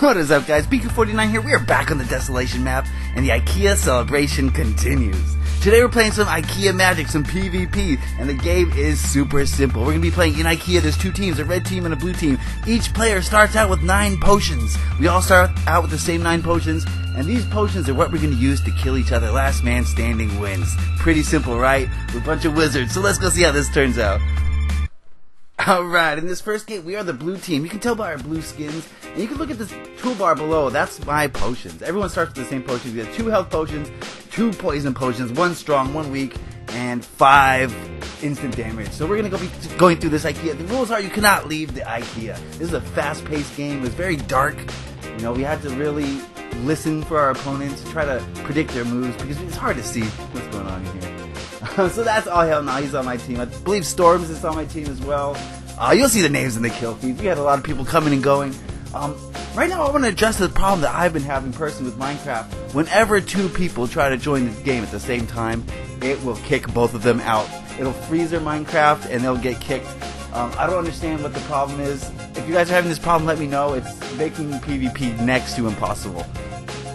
What is up, guys? BQ49 here. We are back on the Desolation map, and the IKEA celebration continues. Today we're playing some IKEA Magic, some PvP, and the game is super simple. We're gonna be playing in IKEA. There's two teams, a red team and a blue team. Each player starts out with nine potions. We all start out with the same nine potions, and these potions are what we're gonna use to kill each other. Last man standing wins. Pretty simple, right? We're a bunch of wizards, so let's go see how this turns out. Alright, in this first game, we are the blue team. You can tell by our blue skins, and you can look at this toolbar below. That's my potions. Everyone starts with the same potions. We have two health potions, two poison potions, one strong, one weak, and five instant damage. So we're gonna go be going through this IKEA. The rules are you cannot leave the IKEA. This is a fast-paced game. It's very dark. You know, we had to really listen for our opponents, try to predict their moves, because it's hard to see what's going on here. so that's all hell now. He's on my team. I believe Storms is on my team as well. Uh, you'll see the names in the kill feed. We had a lot of people coming and going. Um, right now, I want to address the problem that I've been having personally with Minecraft. Whenever two people try to join the game at the same time, it will kick both of them out. It'll freeze their Minecraft and they'll get kicked. Um, I don't understand what the problem is. If you guys are having this problem, let me know. It's making PvP next to impossible.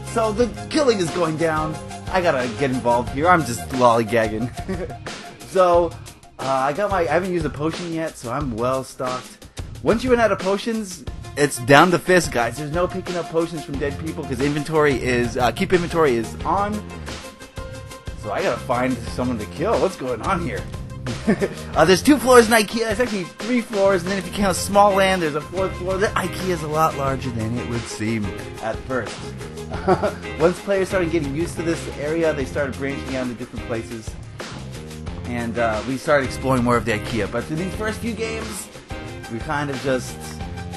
So the killing is going down. I gotta get involved here. I'm just lollygagging. so uh, I got my. I haven't used a potion yet, so I'm well stocked. Once you run out of potions, it's down to fist, guys. There's no picking up potions from dead people because inventory is uh, keep inventory is on. So I gotta find someone to kill. What's going on here? uh, there's two floors in IKEA. It's actually three floors, and then if you count Småland, there's a fourth floor. The IKEA is a lot larger than it would seem at first. Once players started getting used to this area, they started branching out into different places, and uh, we started exploring more of the IKEA. But for these first few games, we kind of just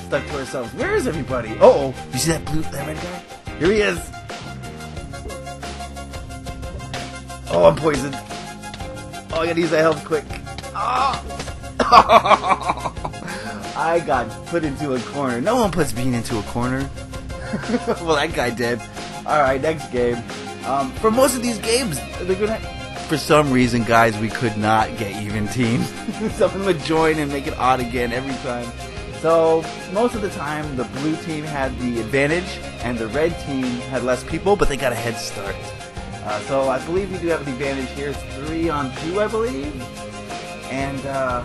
stuck to ourselves. Where is everybody? Oh, you see that blue, that red guy? Here he is. Oh, I'm poisoned. Oh, I gotta use that health quick. Oh. I got put into a corner. No one puts Bean into a corner. well, that guy did. Alright, next game. Um, for most of these games, they're gonna. For some reason, guys, we could not get even teams. Someone would join and make it odd again every time. So, most of the time, the blue team had the advantage, and the red team had less people, but they got a head start. Uh, so I believe we do have the advantage here. It's three on two, I believe. And uh,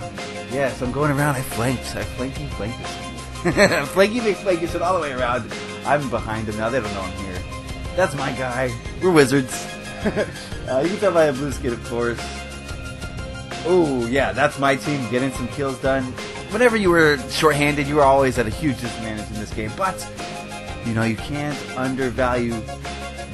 yeah, so I'm going around. I flanked. I flanked and flanked this. Flanky McFlanky all the way around. I'm behind him now. They don't know I'm here. That's my guy. We're wizards. uh, you can tell by the blue skin, of course. Oh yeah, that's my team getting some kills done. Whenever you were shorthanded, you were always at a huge disadvantage in this game. But you know you can't undervalue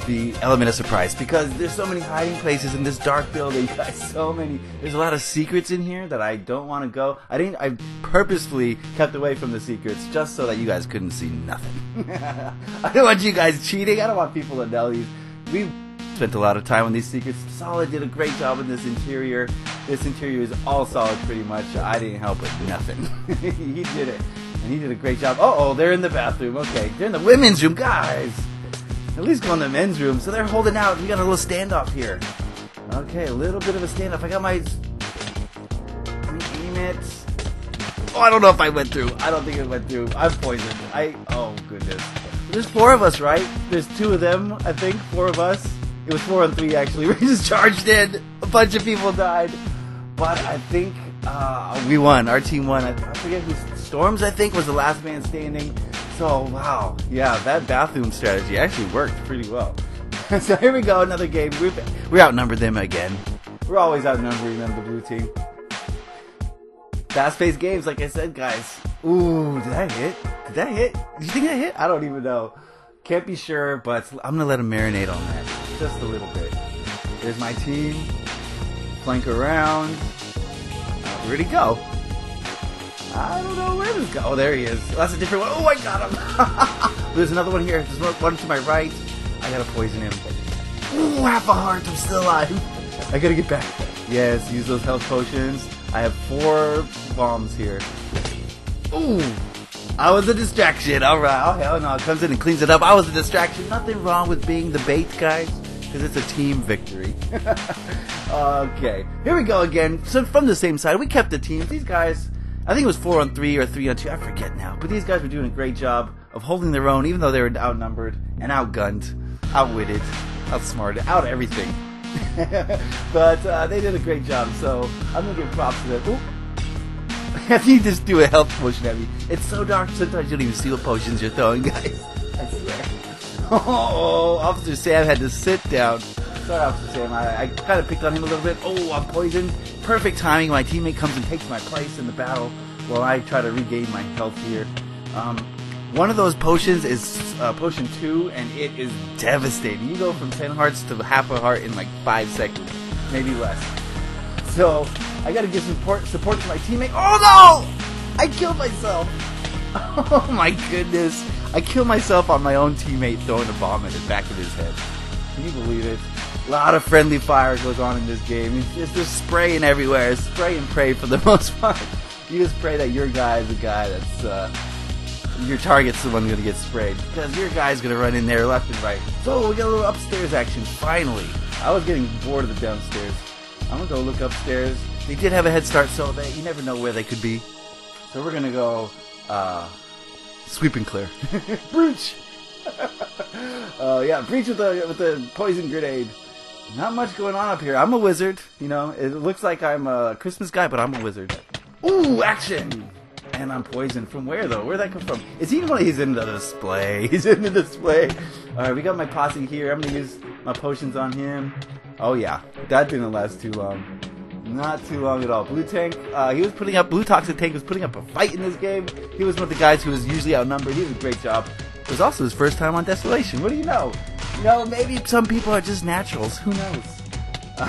the element of surprise because there's so many hiding places in this dark building. Guys, so many. There's a lot of secrets in here that I don't want to go. I didn't. I purposefully kept away from the secrets just so that you guys couldn't see nothing. I don't want you guys cheating. I don't want people to know these. We spent a lot of time on these secrets. Solid did a great job in this interior. This interior is all solid pretty much. I didn't help with nothing. he did it. And he did a great job. Uh oh, they're in the bathroom. Okay, they're in the women's room, guys. At least go in the men's room. So they're holding out. We got a little standoff here. Okay, a little bit of a standoff. I got my. Aim it. Oh, I don't know if I went through. I don't think it went through. I'm poisoned. I. Oh, goodness. There's four of us, right? There's two of them, I think. Four of us. It was four on three, actually. We just charged in. A bunch of people died. But I think uh, we won. Our team won. I, I forget who. Storms, I think, was the last man standing. So, wow. Yeah, that bathroom strategy actually worked pretty well. so here we go, another game. We're, we outnumbered them again. We're always outnumbering them, the blue team. Fast-paced games, like I said, guys. Ooh, did that hit? Did that hit? Did you think that hit? I don't even know. Can't be sure, but I'm gonna let him marinate on that. Just a little bit. There's my team. Flank around. Where'd he go? I don't know where this go. Oh, there he is. That's a different one. Oh, I got him. There's another one here. There's one to my right. I gotta poison him. Ooh, half a heart. I'm still alive. I gotta get back. Yes, use those health potions. I have four bombs here. Ooh. I was a distraction. All right. Oh hell no! It comes in and cleans it up. I was a distraction. Nothing wrong with being the bait, guys, because it's a team victory. okay, here we go again. So from the same side, we kept the teams. These guys, I think it was four on three or three on two. I forget now. But these guys were doing a great job of holding their own, even though they were outnumbered and outgunned, outwitted, outsmarted, out everything. but uh, they did a great job, so I'm gonna give props to them. After you just do a health potion at me, it's so dark sometimes you don't even see what potions you're throwing, guys. I swear. Oh, Officer Sam had to sit down. Sorry, Officer Sam. I, I kind of picked on him a little bit. Oh, I'm poisoned. Perfect timing. My teammate comes and takes my place in the battle while I try to regain my health here. Um, one of those potions is uh, potion two, and it is devastating. You go from 10 hearts to half a heart in like five seconds, maybe less. So I gotta give some support, support to my teammate. Oh no! I killed myself! Oh my goodness. I killed myself on my own teammate throwing a bomb at the back of his head. Can you believe it? A lot of friendly fire goes on in this game. It's, it's just spraying everywhere. Spray and pray for the most part. You just pray that your guy is the guy that's, uh, your target's the one to get sprayed. Because your guy's to run in there left and right. So we got a little upstairs action, finally. I was getting bored of the downstairs. I'm to go look upstairs. They did have a head start, so they, you never know where they could be. So we're to go, uh, sweep and clear. Breach! uh, yeah, breach with the with the poison grenade. Not much going on up here. I'm a wizard, you know. It looks like I'm a Christmas guy, but I'm a wizard. Ooh, action! And I'm poisoned. From where though? Where'd that come from? Is he one? He's in the display. He's in the display. All right, we got my posse here. I'm gonna use my potions on him. Oh yeah, that didn't last too long. Not too long at all. Blue Tank, uh, he was putting up, Blue Toxic Tank was putting up a fight in this game. He was one of the guys who was usually outnumbered. He did a great job. It was also his first time on Desolation. What do you know? You know, maybe some people are just naturals. Who knows?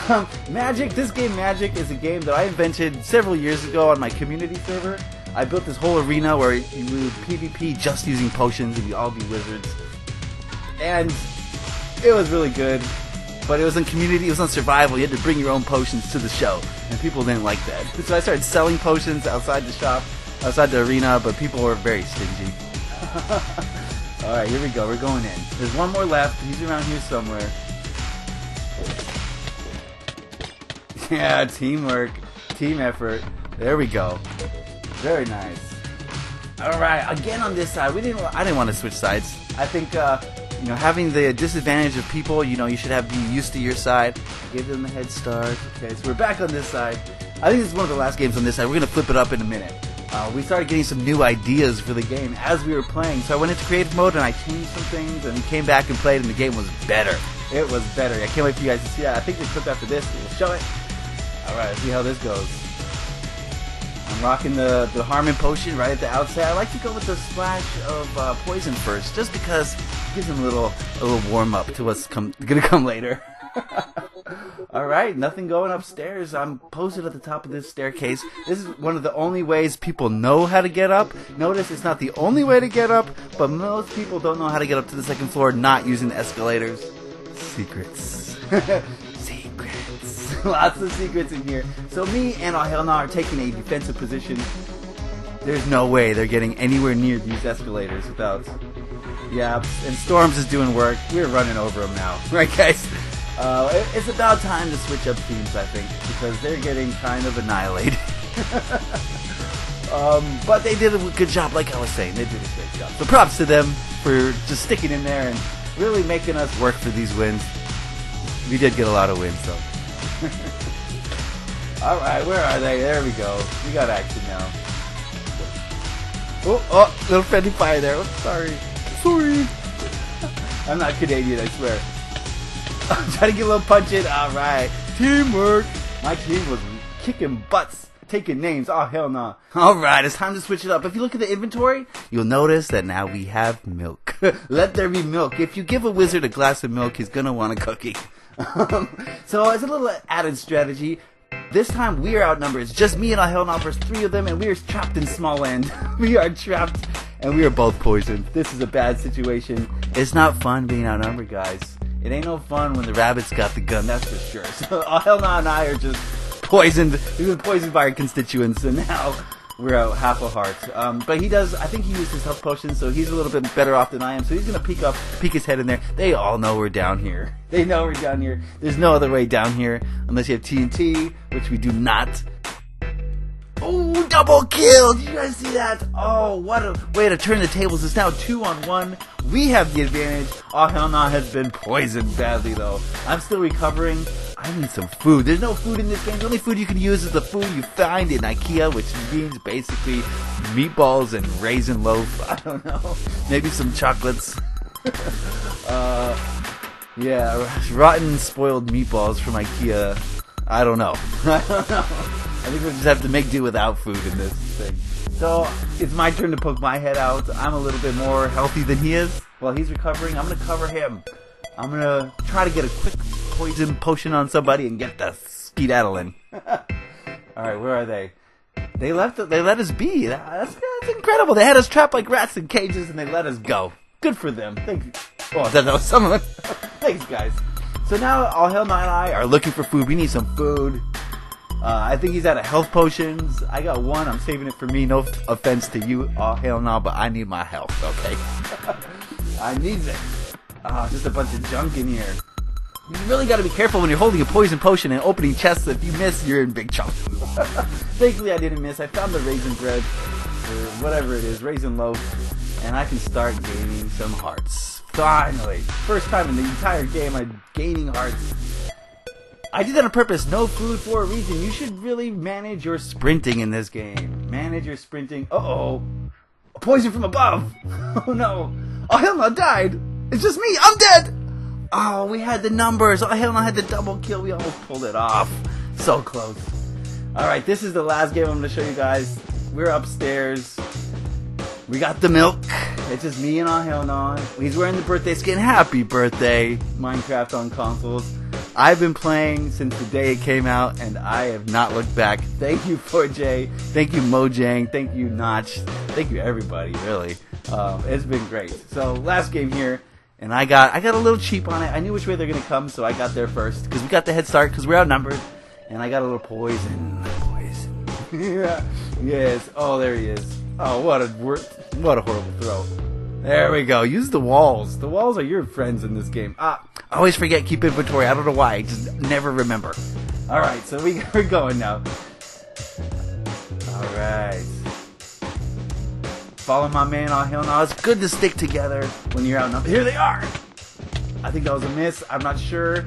Um, Magic, this game Magic is a game that I invented several years ago on my community server. I built this whole arena where you would PvP just using potions and you all be wizards. And it was really good but it was on community, it was on survival. You had to bring your own potions to the show, and people didn't like that. So I started selling potions outside the shop, outside the arena, but people were very stingy. All right, here we go. We're going in. There's one more left. He's around here somewhere. Yeah, teamwork, team effort. There we go. Very nice. All right, again on this side. We didn't. I didn't want to switch sides. I think uh, you know, having the disadvantage of people, you know, you should have be used to your side. Give them a head start. Okay, so we're back on this side. I think this is one of the last games on this side. We're gonna flip it up in a minute. Uh, we started getting some new ideas for the game as we were playing. So I went into creative mode and I changed some things and came back and played, and the game was better. It was better. I can't wait for you guys to see that. I think the clip after this will show it. All right, see how this goes. Rocking the, the harming potion right at the outset. I like to go with the splash of uh, poison first, just because it gives them a little a little warm up to what's come gonna come later. All right, nothing going upstairs. I'm posted at the top of this staircase. This is one of the only ways people know how to get up. Notice it's not the only way to get up, but most people don't know how to get up to the second floor not using escalators. Secrets. Lots of secrets in here. So me and Ahelna are taking a defensive position. There's no way they're getting anywhere near these escalators without. Yeah, and Storms is doing work. We're running over them now, right, guys? Uh, it's about time to switch up teams, I think, because they're getting kind of annihilated. um, but they did a good job, like I was saying. They did a great job. So props to them for just sticking in there and really making us work for these wins. We did get a lot of wins, though. All right, where are they? There we go. We got action now. Oh, oh, little friendly fire there. Oh, sorry. Sorry. I'm not Canadian, I swear. I'm trying to get a little punch in. All right. Teamwork. My team was kicking butts taking names. Oh, hell no. Nah. Alright, it's time to switch it up. If you look at the inventory, you'll notice that now we have milk. Let there be milk. If you give a wizard a glass of milk, he's gonna want a cookie. So as a little added strategy, this time we are outnumbered. It's just me and Ahelna versus three of them, and we are trapped in Småland. we are trapped, and we are both poisoned. This is a bad situation. It's not fun being outnumbered, guys. It ain't no fun when the rabbit's got the gun, that's for sure. So Ahelna and I are just poisoned. He was poisoned by our constituents, and now we're out half a heart. Um, but he does. I think he used his health potion, so he's a little bit better off than I am. So he's gonna peek up, peek his head in there. They all know we're down here. They know we're down here. There's no other way down here unless you have TNT, which we do not. Oh, double kill! Did you guys see that? Oh, what a way to turn the tables. It's now two on one. We have the advantage. Oh, hell no, has been poisoned badly, though. I'm still recovering. I need some food. There's no food in this game. The only food you can use is the food you find in IKEA, which means basically meatballs and raisin loaf. I don't know. Maybe some chocolates. uh, yeah, rotten, spoiled meatballs from IKEA. I don't know. I don't know. I think we just have to make do without food in this thing. So it's my turn to poke my head out. I'm a little bit more healthy than he is. While he's recovering, I'm gonna cover him. I'm gonna try to get a quick poison potion on somebody and get the skedaddle All right, where are they? They left. They let us be. That's, that's incredible. They had us trapped like rats in cages, and they let us go. Good for them. Thank you. Oh, that was someone. Thanks, guys. So now All Hell and I are looking for food. We need some food. Uh, I think he's out of health potions. I got one. I'm saving it for me. No offense to you, all hell no, but I need my health. Okay, I need it. Ah, just a bunch of junk in here. You really got to be careful when you're holding a poison potion and opening chests. If you miss, you're in big trouble. Thankfully, I didn't miss. I found the raisin bread, or whatever it is, raisin loaf, and I can start gaining some hearts. Finally, first time in the entire game, I'm gaining hearts I did that on purpose. No food for a reason. You should really manage your sprinting in this game. Manage your sprinting. Uh oh. Poison from above. Oh no. Oh hell no, died. It's just me. I'm dead. Oh, we had the numbers. Oh I had the double kill. We almost pulled it off. So close. Alright, this is the last game I'm going to show you guys. We're upstairs. We got the milk. It's just me and Ahelnon. He's wearing the birthday skin. Happy birthday, Minecraft on consoles. I've been playing since the day it came out, and I have not looked back. Thank you, 4J. Thank you, Mojang. Thank you, Notch. Thank you, everybody. Really, um, it's been great. So last game here, and I got I got a little cheap on it. I knew which way they're gonna come, so I got there first because we got the head start because we're outnumbered, and I got a little poison. Poison. yeah. Yes. Oh, there he is. Oh, what a what a horrible throw. There we go. Use the walls. The walls are your friends in this game. Ah, I always forget keep inventory. I don't know why. I just never remember. All right, so we, we're going now. All right. Follow my man on hill now. It's good to stick together when you're out. Here they are. I think that was a miss. I'm not sure.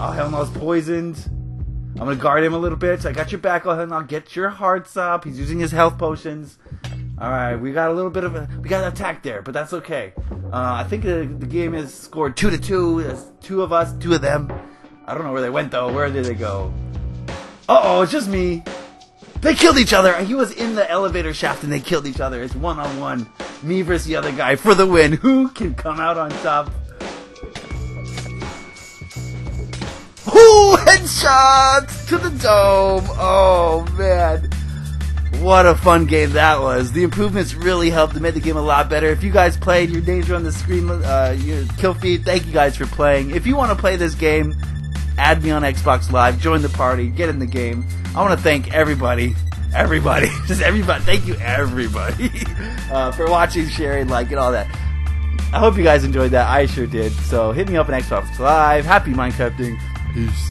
Oh hell no, it's poisoned. I'm gonna guard him a little bit. I got your back. Oh hell no, get your hearts up. He's using his health potions. All right, we got a little bit of a we got an attack there, but that's okay. Uh, I think the, the game is scored two to two. There's two of us, two of them. I don't know where they went though. Where did they go? Uh oh, it's just me. They killed each other. He was in the elevator shaft and they killed each other. It's one on one. Me versus the other guy for the win. Who can come out on top? Ooh, headshots to the dome. Oh man. What a fun game that was. The improvements really helped to make the game a lot better. If you guys played, your are on the screen, uh, your kill feed. Thank you guys for playing. If you want to play this game, add me on Xbox Live, join the party, get in the game. I want to thank everybody, everybody, just everybody. Thank you, everybody, uh, for watching, sharing, liking, and all that. I hope you guys enjoyed that. I sure did. So hit me up on Xbox Live. Happy Minecrafting. Peace.